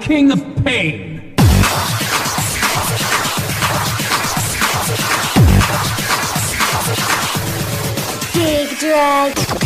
king of pain. Big drag.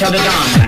Till the dawn.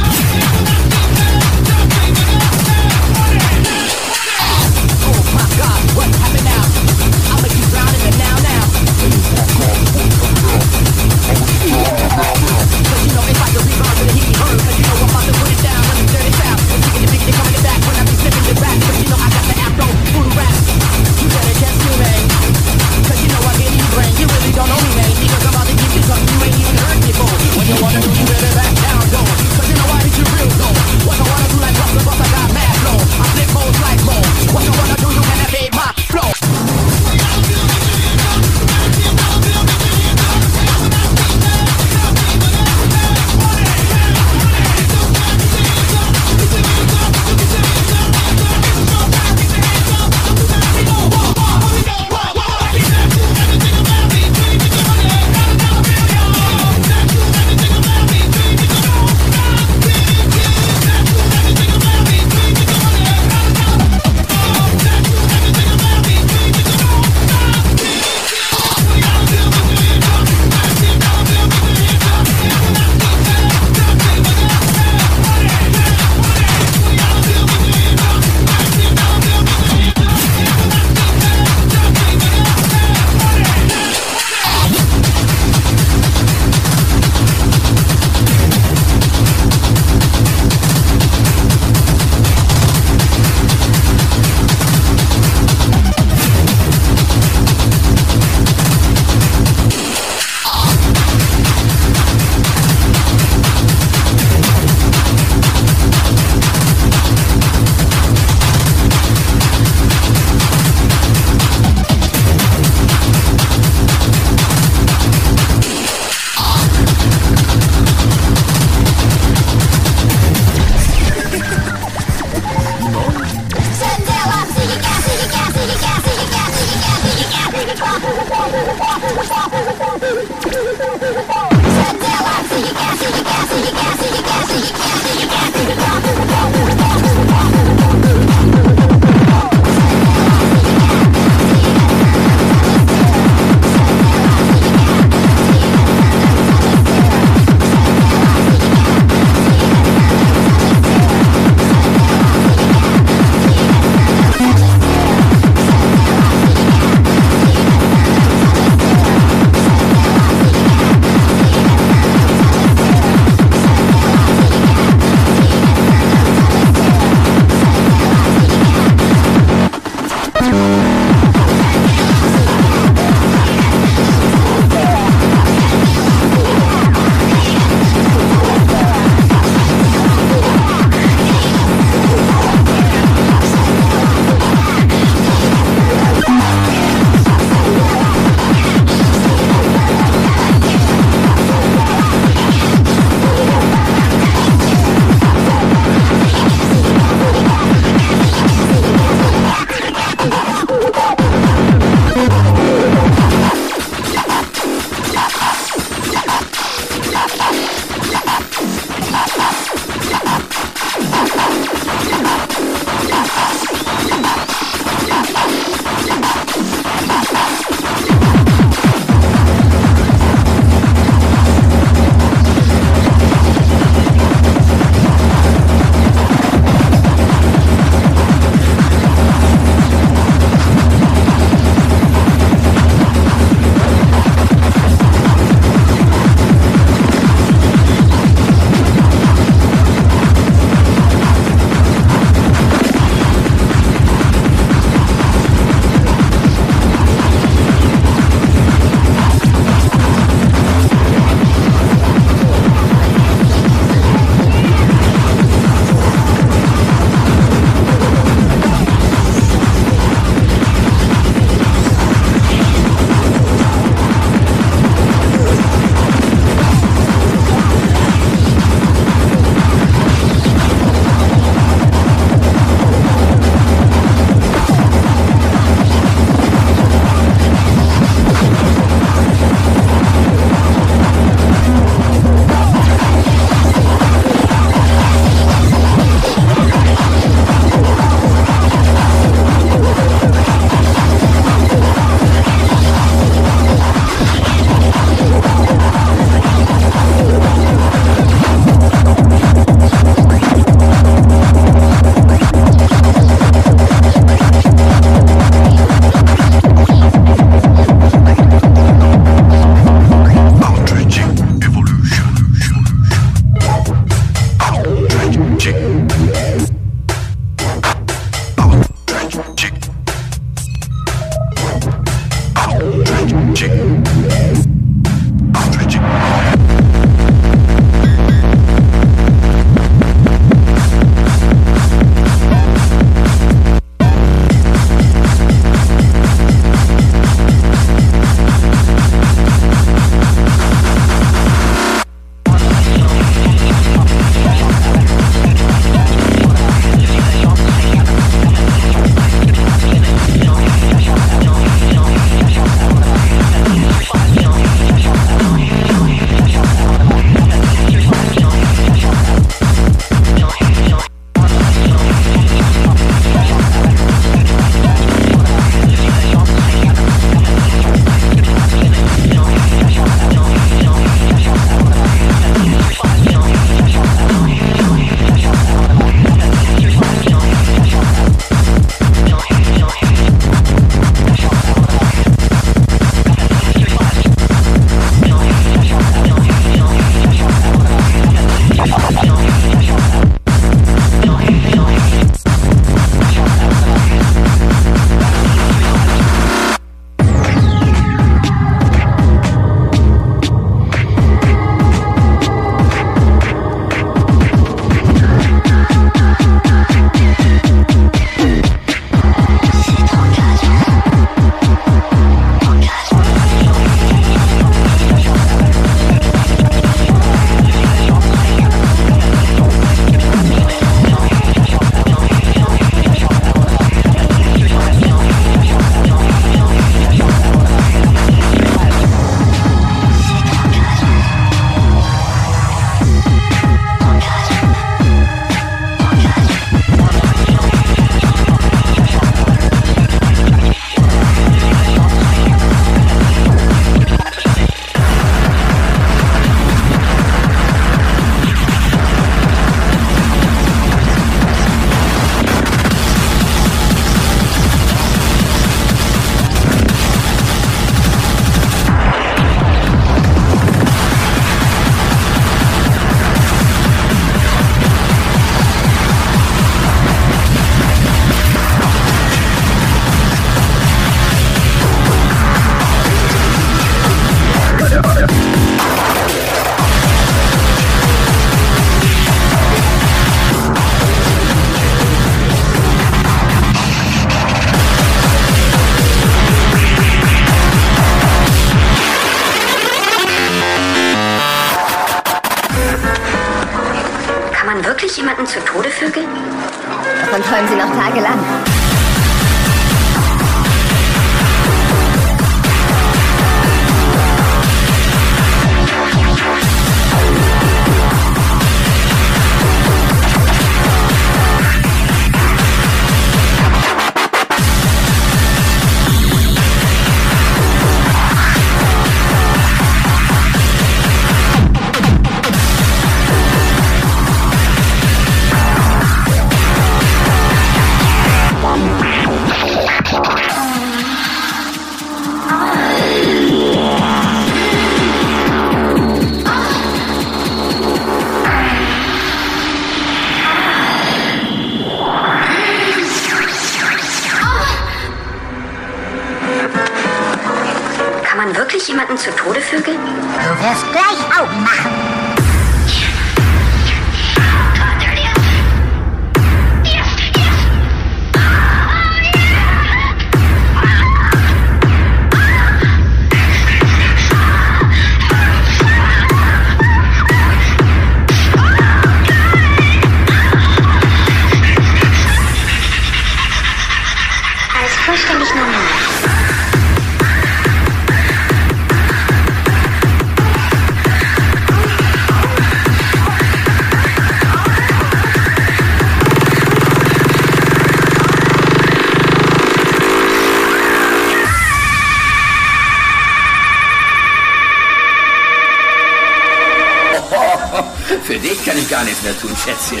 Schätzchen.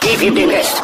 Gib ihm den Rest.